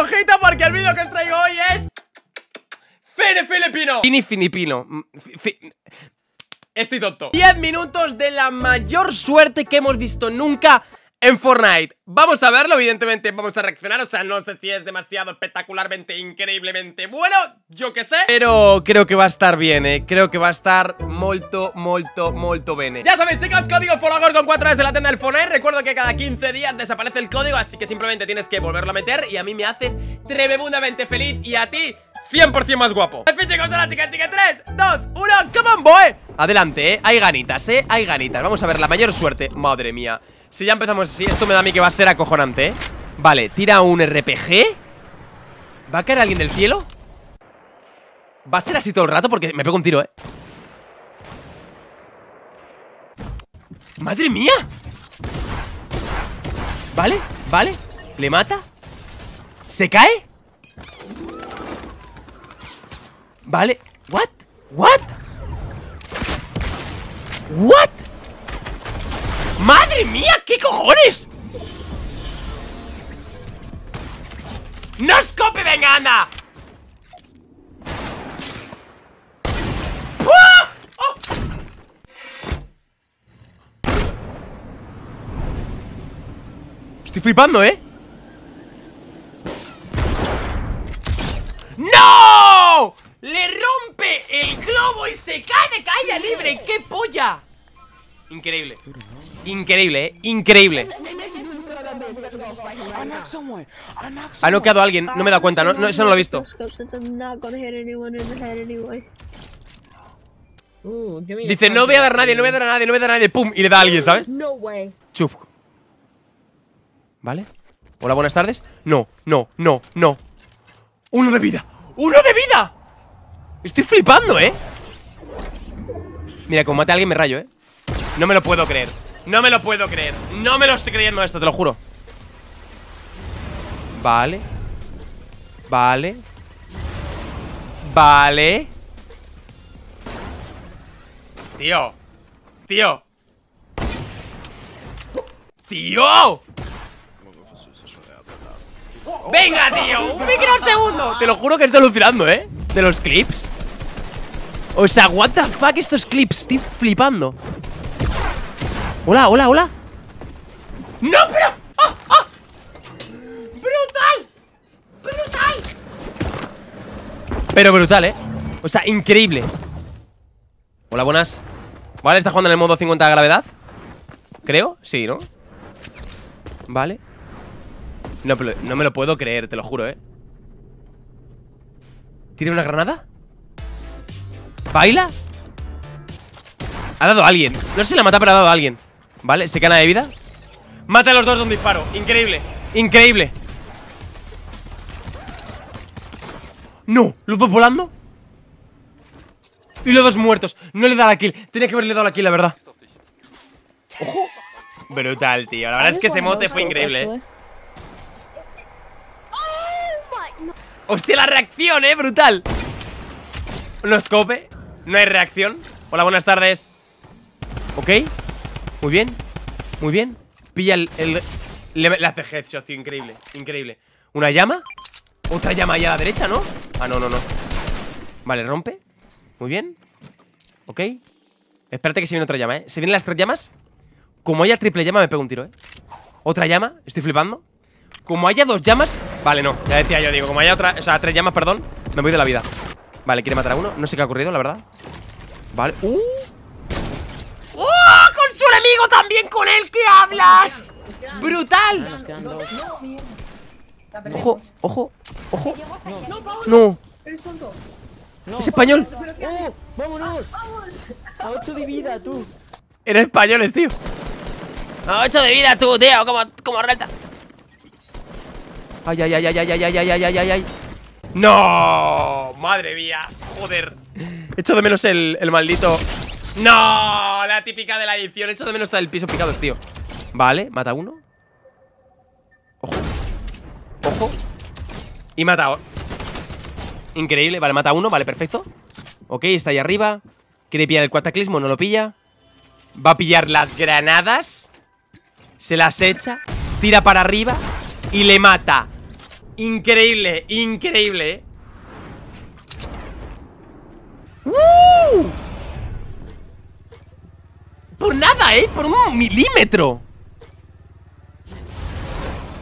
ojito porque el vídeo que os traigo hoy es... Fini Filipino. Fini Filipino. Mm, Estoy tonto. 10 minutos de la mayor suerte que hemos visto nunca en Fortnite. Vamos a verlo, evidentemente vamos a reaccionar O sea, no sé si es demasiado espectacularmente, increíblemente bueno Yo qué sé Pero creo que va a estar bien, eh Creo que va a estar molto, molto, molto bene. Ya sabéis, chicos, código FOLAGOR con 4 desde la tienda del Fortnite. Recuerdo que cada 15 días desaparece el código Así que simplemente tienes que volverlo a meter Y a mí me haces tremendamente feliz Y a ti 100% más guapo. En fin chicos, ahora chicas, chicas 3, 2, 1, come on boy. Adelante, eh, hay ganitas, eh, hay ganitas. Vamos a ver la mayor suerte, madre mía Si ya empezamos así, esto me da a mí que va a ser acojonante, eh Vale, tira un RPG ¿Va a caer alguien del cielo? ¿Va a ser así todo el rato? Porque me pego un tiro, eh ¡Madre mía! Vale, vale ¿Le mata? ¿Se cae? Vale, what? What? What? ¡Madre mía! ¿Qué cojones? ¡No escope, venga, anda! ¡Ah! ¡Oh! Estoy flipando, ¿eh? ¡No! ¡Le rompe el globo y se cae de libre! ¡Qué polla! Increíble. Increíble, ¿eh? Increíble. Ha noqueado a alguien. No me he dado cuenta. No, no, eso no lo he visto. Dice, no voy a dar a nadie, no voy a dar a nadie, no voy a dar a nadie. ¡Pum! Y le da a alguien, ¿sabes? Chup. ¿Vale? Hola, buenas tardes. No, no, no, no. ¡Uno de vida! ¡Uno de vida! Estoy flipando, ¿eh? Mira, como mate a alguien me rayo, ¿eh? No me lo puedo creer. No me lo puedo creer. No me lo estoy creyendo esto, te lo juro. Vale. Vale. Vale. Tío. Tío. ¡Tío! ¡Venga, tío! ¡Un microsegundo! Te lo juro que estoy alucinando, ¿eh? De los clips O sea, what the fuck estos clips Estoy flipando Hola, hola, hola ¡No, pero! ¡Ah, ah! ¡Brutal! ¡Brutal! Pero brutal, ¿eh? O sea, increíble Hola, buenas Vale, está jugando en el modo 50 de gravedad Creo, sí, ¿no? Vale no, pero no me lo puedo creer, te lo juro, ¿eh? ¿Tiene una granada? ¿Baila? Ha dado a alguien No sé si la mata, pero ha dado a alguien Vale, se cana de vida Mata a los dos de un disparo. Increíble. Increíble. No, los dos volando Y los dos muertos. No le da la kill. Tenía que haberle dado la kill, la verdad. Ojo. Brutal, tío. La verdad es que ese mote fue increíble, ¿eh? Hostia, la reacción, eh, brutal. No scope No hay reacción. Hola, buenas tardes. Ok Muy bien Muy bien Pilla el... el- le, hace headshot, tío, increíble Increíble ¿Una llama? Otra llama ahí a la derecha, ¿no? Ah, no, no, no Vale, rompe Muy bien Ok Espérate que se viene otra llama, ¿eh? ¿Se vienen las tres llamas? Como haya triple llama me pego un tiro, ¿eh? Otra llama Estoy flipando como haya dos llamas Vale, no, ya decía yo, digo Como haya otra, o sea, tres llamas, perdón Me voy de la vida Vale, quiere matar a uno No sé qué ha ocurrido, la verdad Vale ¡Uh! Enemigo también con él ¿Qué hablas? ¡Brutal! Ojo, ojo, ojo No Es español ¡Oh! ¡Vámonos! A 8 de vida, tú. Eres españoles, tío A 8 de vida tú, tío Como, como reta Ay, ay, ay, ay, ay, ay, ay, ay, ay, ay, ay, ay. ¡No! ¡Madre mía! Joder Echo de menos el, el maldito ¡No! La típica de la edición Echo de menos el piso picado, tío. Vale, mata uno. Ojo. Ojo. Y mata a- Increíble, vale, mata uno, vale, perfecto. Ok, está ahí arriba. Quiere pillar el cataclismo, no lo pilla. Va a pillar las granadas. Se las echa Tira para arriba Y le mata. Increíble, increíble Por nada, ¿eh? Por un milímetro.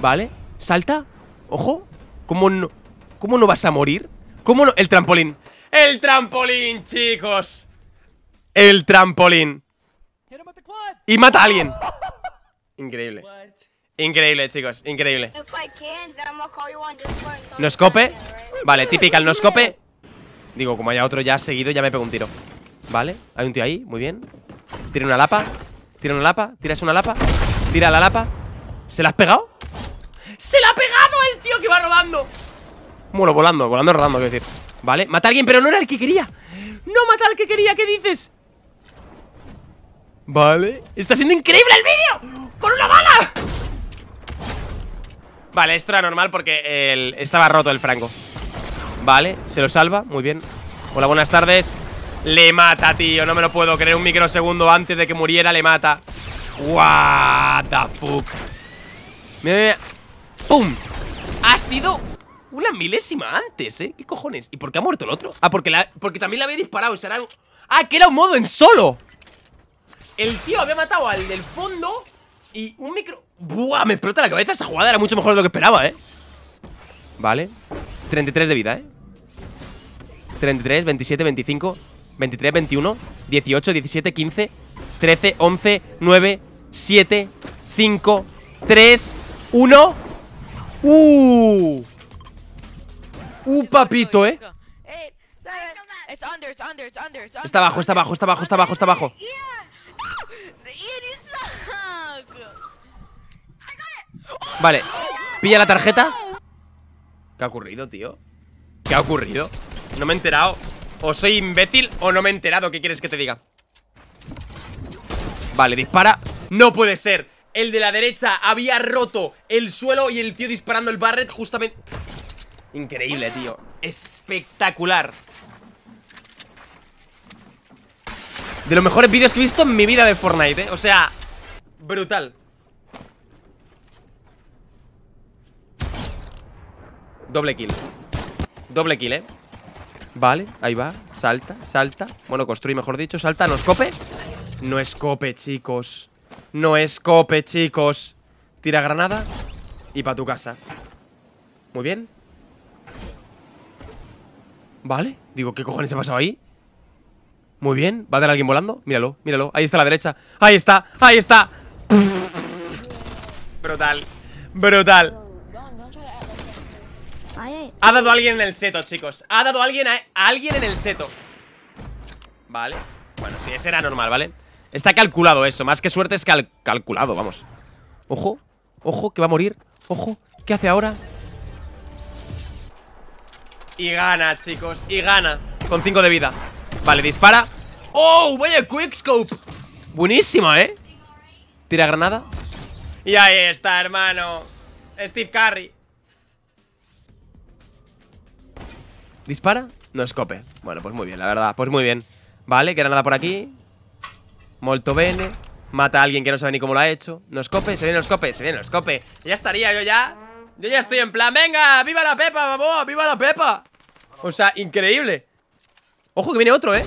Vale, salta. Ojo ¿Cómo no, ¿Cómo no vas a morir? ¿Cómo no? El trampolín. El trampolín, chicos. El trampolín. Y mata a alguien. Increíble. Increíble, chicos, increíble. No escope Vale, típica el no escope Digo, como haya otro ya seguido, ya me pego un tiro. Vale, hay un tío ahí, muy bien Tira una lapa Tira una lapa, tiras una lapa Tira la lapa ¿Se la has pegado? ¡Se la ha pegado el tío que va rodando! Bueno, volando, volando rodando, quiero decir Vale, mata a alguien, pero no era el que quería No mata al que quería, ¿qué dices? Vale Está siendo increíble el vídeo ¡Con una bala! Vale, esto era normal porque estaba roto el franco Vale, se lo salva, muy bien Hola, buenas tardes Le mata, tío, no me lo puedo creer Un microsegundo antes de que muriera le mata What the fuck Mira, mira ¡Pum! Ha sido una milésima antes, ¿eh? ¿Qué cojones? ¿Y por qué ha muerto el otro? Ah, porque, la... porque también le había disparado Será... Ah, que era un modo en solo El tío había matado al del fondo Y un micro... ¡Buah! Me explota la cabeza esa jugada Era mucho mejor de lo que esperaba, ¿eh? Vale 33 de vida, ¿eh? 33, 27, 25 23, 21 18, 17, 15 13, 11, 9 7, 5 3, 1 ¡Uh! ¡Uh, papito, eh! Está abajo, está abajo, está abajo, está abajo, está abajo Vale, pilla la tarjeta ¿Qué ha ocurrido, tío? ¿Qué ha ocurrido? No me he enterado O soy imbécil o no me he enterado ¿Qué quieres que te diga? Vale, dispara. No puede ser. El de la derecha había roto el suelo Y el tío disparando el Barret justamente. Increíble, tío. Espectacular. De los mejores vídeos que he visto en mi vida de Fortnite, ¿eh? O sea, brutal. Doble kill. Doble kill, eh Vale, ahí va, salta, salta. Bueno, construye, mejor dicho, salta, no escope. No escope, chicos. No escope, chicos. Tira granada Y para tu casa. Muy bien. Vale, digo, ¿qué cojones ha pasado ahí? Muy bien, ¿va a dar alguien volando? Míralo, míralo, ahí está a la derecha. Ahí está, ahí está. Brutal Brutal ha dado alguien en el seto, chicos. Ha dado alguien a, alguien en el seto. Vale. Bueno, sí, ese era normal, ¿vale? Está calculado eso, más que suerte es calculado, vamos. Ojo, ojo, que va a morir. Ojo, ¿qué hace ahora? Y gana, chicos, y gana. Con 5 de vida. Vale, dispara. ¡Oh! Vaya quickscope Buenísimo, ¿eh? Tira granada. Y ahí está, hermano. Steve Curry ¿Dispara? No escope Bueno, pues muy bien, la verdad, pues muy bien. Vale, que nada por aquí. Molto bene. Mata a alguien que no sabe ni cómo lo ha hecho. No escope, se viene el escope, se viene el escope Ya estaría yo ya. Yo ya estoy en plan, venga, viva la pepa, vamos, viva la pepa. O sea, increíble. Ojo que viene otro, eh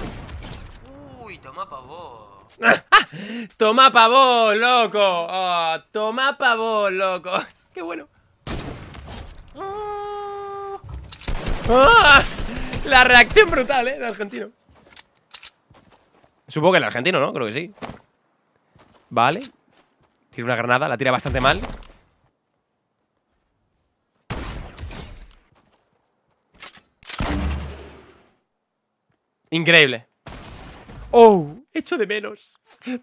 Uy, toma pavo Toma pavo, loco. Oh, Toma pavo, loco. Qué bueno ¡Ah! La reacción brutal, ¿eh? De argentino. Supongo que el argentino, ¿no? Creo que sí. Vale. Tiene una granada, la tira bastante mal. Increíble. Oh, echo de menos.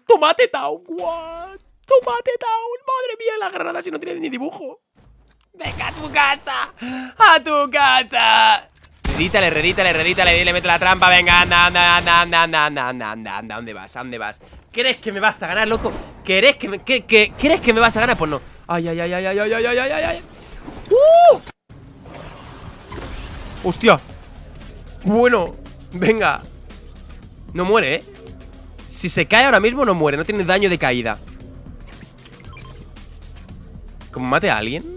Tomate Town, what Tomate Town, madre mía la granada si no tiene ni dibujo Venga a tu casa A tu casa Redítale, redítale, redítale Dile, mete la trampa Venga, anda, anda, anda, anda, anda, anda, anda, ¿Dónde vas? ¿A dónde vas? ¿Crees que me vas a ganar, loco? ¿Crees que me, que, que, ¿crees que me vas a ganar? Pues no Ay, ay, ay, ay, ay, ay, ay, ay, ay, ay ¡Uh! ¡Hostia! Bueno, venga No muere, ¿eh? Si se cae ahora mismo no muere No tiene daño de caída Como mate a alguien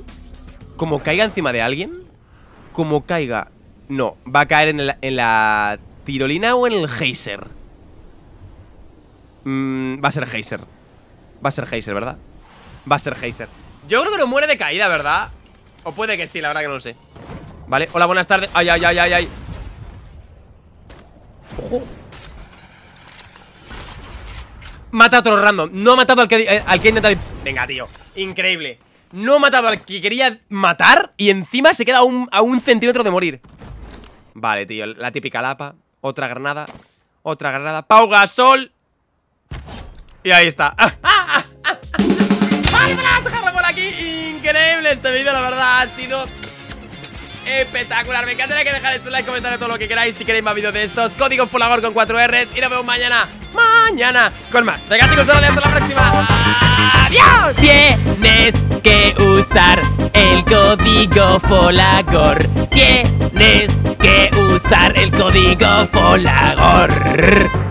como caiga encima de alguien como caiga. No, va a caer en la, tirolina o en el geyser. Mm, va a ser geyser. Va a ser geyser, ¿verdad? Va a ser geyser. Yo creo que no muere de caída, ¿verdad? O puede que sí, la verdad que no lo sé. Vale, hola, buenas tardes. Ay, ay, ay, ay, ay. Ojo. Mata a otro random. No ha matado al que, eh, al que intenta. Venga, tío. Increíble. No ha matado al que quería matar y encima se queda a un, a un centímetro de morir. Vale, tío. La típica lapa. Otra granada. Otra granada. Pau Gasol. Y ahí está. ¡Vale, a dejarlo por aquí! Increíble este vídeo, la verdad. Ha sido espectacular. Me encantaría que dejarais un like, comentar todo lo que queráis. Si queréis más vídeos de estos, código Fulagor con 4R. Y nos vemos mañana, mañana, con más. Venga, chicos, hasta la próxima. Usar el código Folagor. Tienes que usar el código Folagor.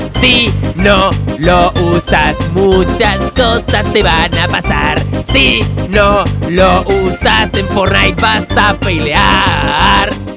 Si no lo usas, muchas cosas te van a pasar. Si no lo usas en Fortnite vas a pelear.